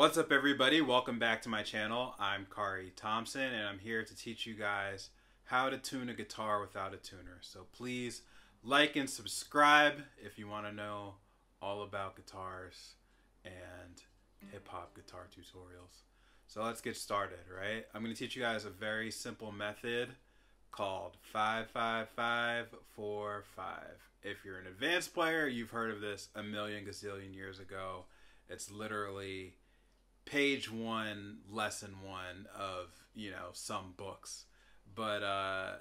What's up, everybody? Welcome back to my channel. I'm Khari Thompson, and I'm here to teach you guys how to tune a guitar without a tuner. So please like and subscribe if you want to know all about guitars and hip hop guitar tutorials. So let's get started, right? I'm going to teach you guys a very simple method called 55545. If you're an advanced player, you've heard of this a million gazillion years ago. It's literally page one, lesson one of, you know, some books. But uh,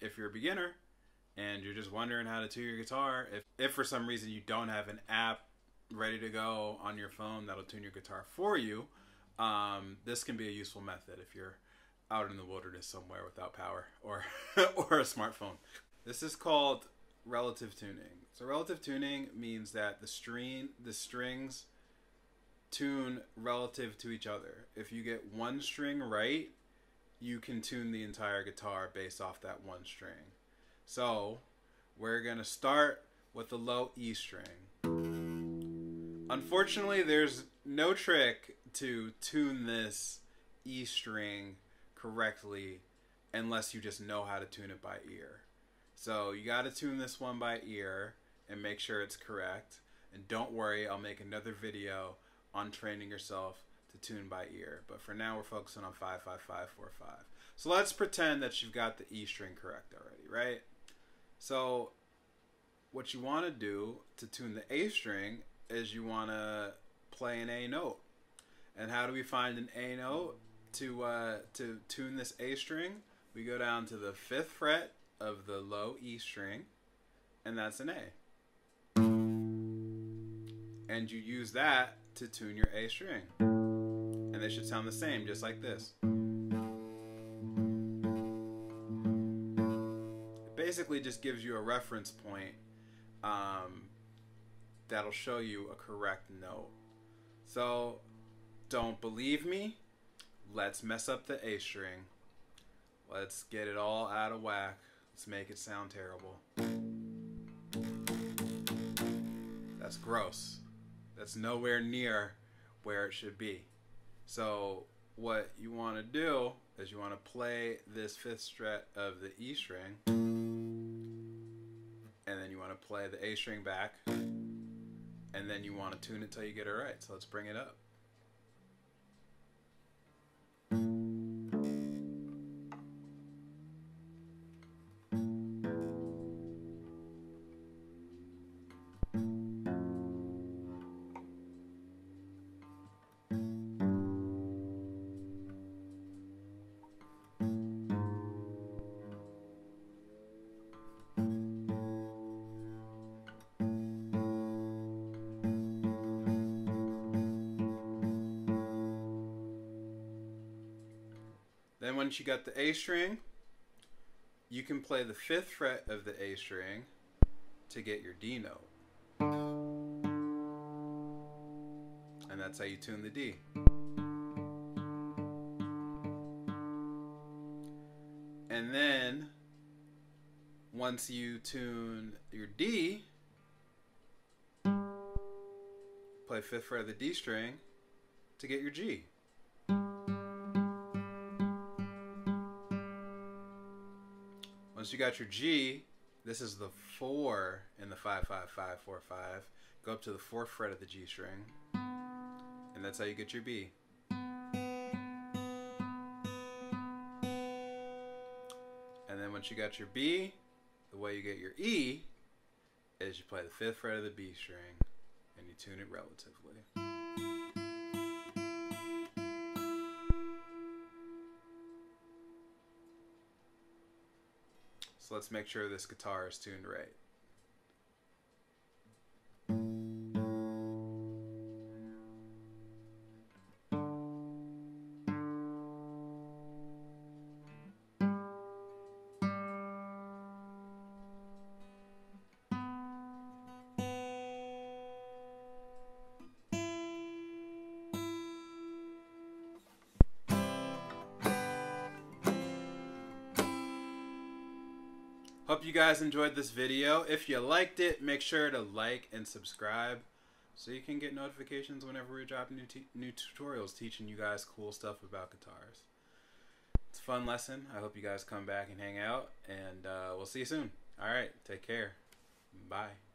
if you're a beginner and you're just wondering how to tune your guitar, if, if for some reason you don't have an app ready to go on your phone that'll tune your guitar for you, um, this can be a useful method if you're out in the wilderness somewhere without power or or a smartphone. This is called relative tuning. So relative tuning means that the string the strings tune relative to each other. If you get one string right, you can tune the entire guitar based off that one string. So, we're going to start with the low E string. Unfortunately, there's no trick to tune this E string correctly unless you just know how to tune it by ear. So you got to tune this one by ear and make sure it's correct. And don't worry, I'll make another video on training yourself to tune by ear. But for now, we're focusing on 55545. So let's pretend that you've got the E string correct already, right? So what you want to do to tune the A string is you want to play an A note. And how do we find an A note? to uh, to tune this A string, we go down to the fifth fret of the low E string, and that's an A. And you use that to tune your A string. And they should sound the same, just like this. It basically just gives you a reference point um, that'll show you a correct note. So, don't believe me? Let's mess up the A string. Let's get it all out of whack. Let's make it sound terrible. That's gross. That's nowhere near where it should be. So what you want to do is you want to play this fifth fret of the E string and then you want to play the A string back and then you want to tune it till you get it right. So let's bring it up. Then once you got the A string, you can play the fifth fret of the A string to get your D note. And that's how you tune the D. And then once you tune your D, play fifth fret of the D string to get your G. Once you got your G, this is the four in the five five five four five. Go up to the fourth fret of the G string, and that's how you get your B. And then once you got your B, the way you get your E is you play the fifth fret of the B string, and you tune it relatively. So let's make sure this guitar is tuned right. Hope you guys enjoyed this video. If you liked it, make sure to like and subscribe so you can get notifications whenever we drop new new tutorials teaching you guys cool stuff about guitars. It's a fun lesson. I hope you guys come back and hang out, and uh, we'll see you soon. All right, take care. Bye.